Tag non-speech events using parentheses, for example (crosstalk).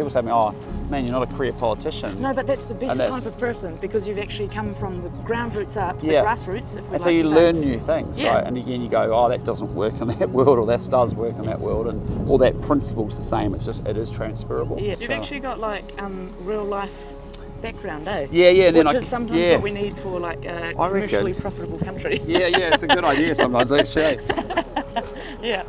people say to me, "Oh, man, you're not a career politician." No, but that's the best that's- type of person because you've actually come from the ground roots up, Yeah. the grassroots. If we And so you learn new things, Yeah. right? And again, you go, "Oh, that doesn't work in that (laughs) world, or that does work in that world," and all that principle's the same. It's just it is transferable. Yeah, you've actually got like um, real life background, eh? Yeah, yeah. Which Then Which I, is sometimes yeah. what we need for like a commercially profitable country. Yeah, yeah, it's a good idea sometimes (laughs) actually. yeah.